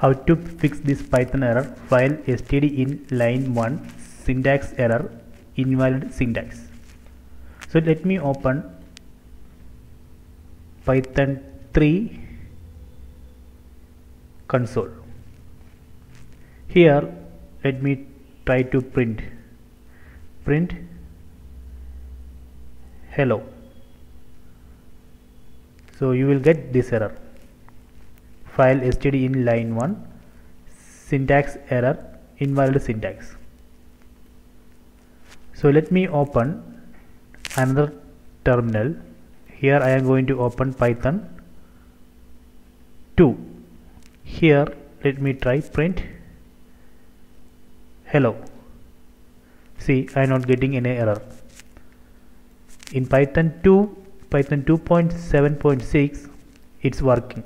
how to fix this python error file std in line 1 syntax error invalid syntax. So let me open python 3 console. Here let me try to print. Print. Hello. So you will get this error file std in line 1 syntax error invalid syntax. So let me open another terminal. Here I am going to open python 2 here let me try print. Hello. See I am not getting any error. In python 2 python 2.7.6 it's working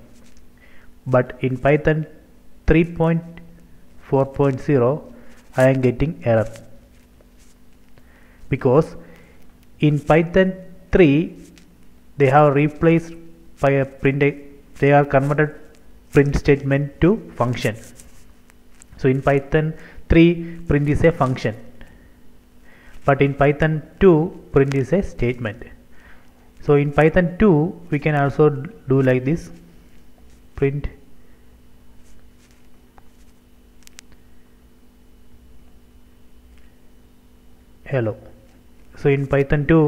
but in python 3.4.0 I am getting error. Because in python 3 they have replaced by a print they are converted print statement to function. So in python 3 print is a function. But in python 2 print is a statement. So in python 2 we can also do like this print. Hello. So in python 2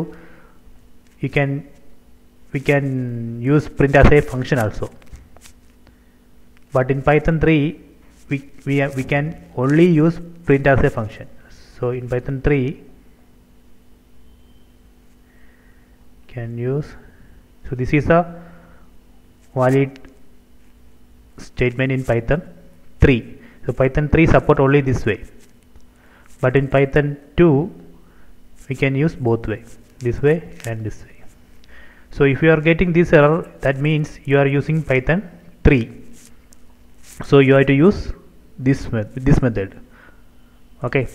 you can we can use print as a function also. But in python 3 we we, we can only use print as a function. So in python 3 can use so this is a valid statement in python 3 so python 3 support only this way. But in python 2 we can use both way this way and this way. So if you are getting this error that means you are using python 3 so you have to use this this method. Okay